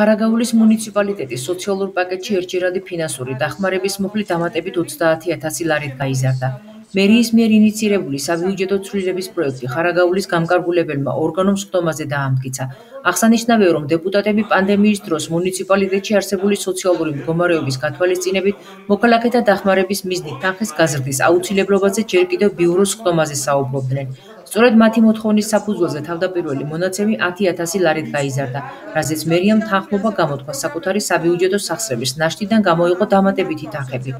ხარაგაულის მუნიციპალიტეტის სოციალურ პაკეტში ერთჯერადი ფინანსური დახმარების მუხლი დამატებით 30000 ლარით გაიზარდა. მერიის მიერ ინიცირებული საბიუჯეტო ცვლილების პროექტი ხარაგაულის გამკარგულებელმა ორგანომ სხდომაზე დაამტკიცა. აღსანიშნავია, რომ დეპუტატები პანდემიის დროს მუნიციპალიტეტში არსებული სოციალური მდგომარეობის გათვალისწინებით მოქალაქეთა დახმარების მიზნით თანხის გაზრდის აუცილებლობაზე ჯერ კიდევ ბიუროს სხდომაზე საუბრობდნენ. სწორედ მათი მოთხოვნის საფუძველზე თავდაპირველი მონაცემი 10000 ლარით გაიზარდა, რაზეც მერიამ თანხმობა გამოთქვა საკუთარი საბიუჯეტო სახსრების ნაშთიდან გამოიყო დამატებითი თანხები.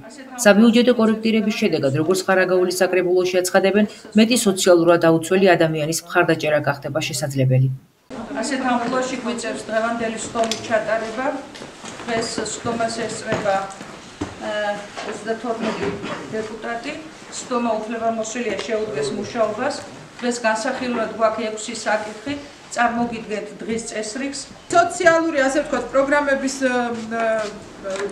საბიუჯეტო კორექტირების შედეგად, როგორც ხარაგაულის საკრებულოში აცხადებენ, მეტი სოციალურად აუცველი ადამიანის მხარდაჭერა გახდება შესაძლებელი. ასეთ ამბლოში გვიწევს დღევანდელი სხდომის ჩატარება. დღეს სხდომას ესწრება 32 დეპუტატი. სხდომა უფლებამოსილია შეუდგეს მუშაობას. დღეს განსახილულად გვაქვს 6 საკითხი. წარმოგიდგენთ დღის წესრიგს. სოციალური, ასე ვთქვათ, პროგრამების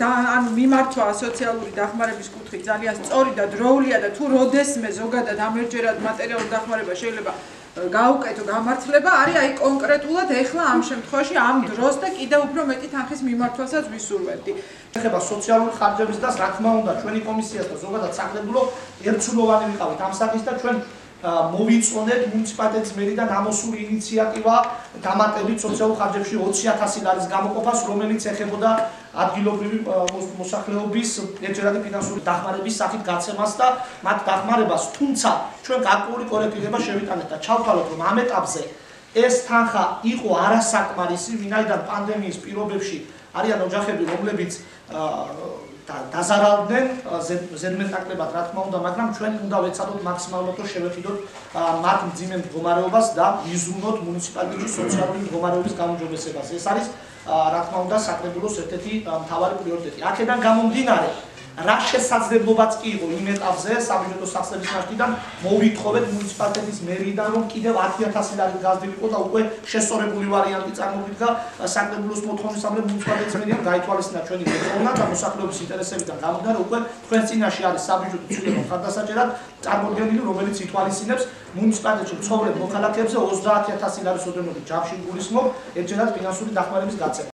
და ანუ მიმართვა სოციალური დახმარების კუთხით ძალიან სწორი და დროულია და თუ როდესმე ზოგადად ამერჯერად მატერიალური დახმარება შეიძლება გაუკეთო გამართლება არის აი კონკრეტულად ეხლა ამ შემთხვევაში ამ დროს და კიდევ უფრო მეტი თანხის მიმართვასაც ვისურვებდი. ეხება სოციალური ხარჯების და რა თქმა უნდა ჩვენი კომისიას და ზოგადად საკრებულო ერთსულოვანი ვიყავით ამ საკითხს და ჩვენ მოვიწონეთ მუნიციპალიტეტის მერიდან ამოსული ინიციატივა დამატებით სოციალურ ხარჯებში 20000 ლარის გამოყოფას, რომელიც ეხებოდა ადგილობრივი მოსახლეობის ერთერადი ფინანსური დახმარების სახით გაცემას და მათ დახმარებას, თუმცა ჩვენ კაკული კორექტირება შევიტანეთ და ჩავთვალოთ, რომ ამ ეტაპზე ეს თანხა იყო არასაკმარისი, ვინაიდან პანდემიის პირობებში არიან ოჯახები, რომლებიც დაზარავდნენ ზედმეტაკლებად რა თქმა უნდა მაგრამ ჩვენ უნდა ვეცადოთ მაქსიმალურად რომ შევეფიდოთ მათ მძიმე მდგომარეობას და მიზუნოთ მუნიციპალიტეტის სოციალური მდგომარეობის გამოჯობესებას ეს არის რა თქმა უნდა საკრებულოს ერთ-ერთი მთავარი პრიორიტეტი. აქედან გამომდინარე რა შესაძლებლობაც კი იყო იმ ეტაპზე საბიუჯეტო სახსრების ნაშთიდან მოვითხოვეთ მუნიციპალიტეტის მერიდან რომ კიდევ 10000 ლარი გაზრდილიყო და უკვე შესწორებული ვარიანტი წარმოვიდგა საკრებულოს მოთხოვნისამრე მუნიციპალიტეტის მერიამ გაითვალისწინა ჩვენი მოთხოვნა და მოსახლეობის ინტერესებიდან გამომდინარე უკვე თქვენ წინაშე არის საბიუჯეტო ცვლილება ხარდასაჭერად წარმოდგენილი რომელიც ითვალისწინებს მუნიციპალიტეტში ცხოვრებ მოქალაქეებზე 30000 ლარის ოდენობით ჯავში გულისხმობ ერთჯერად ფინანსური დახმარების გაცემა